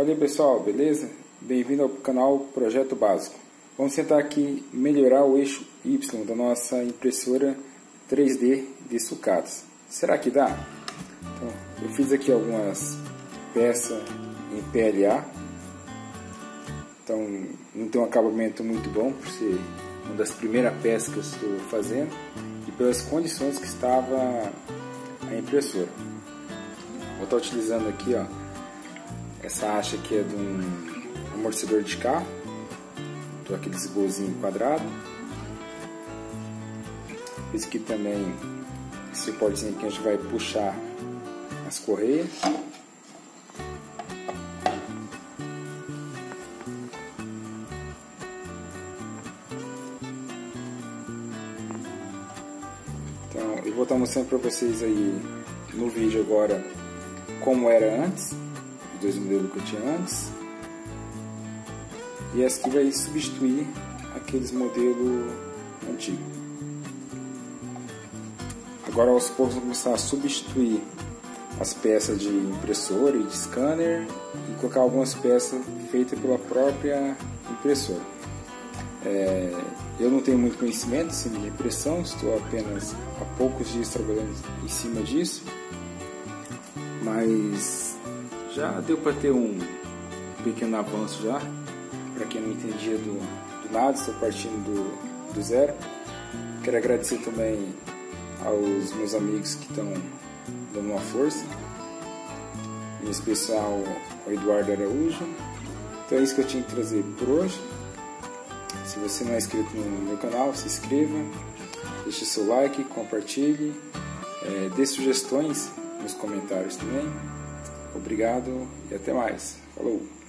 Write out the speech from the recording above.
Fala aí pessoal, beleza? Bem-vindo ao canal Projeto Básico. Vamos tentar aqui melhorar o eixo Y da nossa impressora 3D de sucatas. Será que dá? Então, eu fiz aqui algumas peças em PLA. Então não tem um acabamento muito bom por ser uma das primeiras peças que eu estou fazendo e pelas condições que estava a impressora. Vou estar utilizando aqui ó, essa haste aqui é de um amortecedor de carro. Tô aqueles golzinho quadrado. Esse aqui também, esse suportezinho aqui a gente vai puxar as correias. Então, eu vou estar mostrando para vocês aí no vídeo agora como era antes dois modelos que eu tinha antes. E essa aqui vai substituir aqueles modelos antigos. Agora aos poucos vou começar a substituir as peças de impressora e de scanner e colocar algumas peças feitas pela própria impressora. É, eu não tenho muito conhecimento de impressão, estou apenas há poucos dias trabalhando em cima disso, mas já deu para ter um pequeno avanço já. Para quem não entendia do, do nada, estou partindo do, do zero. Quero agradecer também aos meus amigos que estão dando uma força. Em especial ao Eduardo Araújo. Então é isso que eu tinha que trazer por hoje. Se você não é inscrito no meu canal, se inscreva, deixe seu like, compartilhe, é, dê sugestões nos comentários também. Obrigado e até mais. Falou!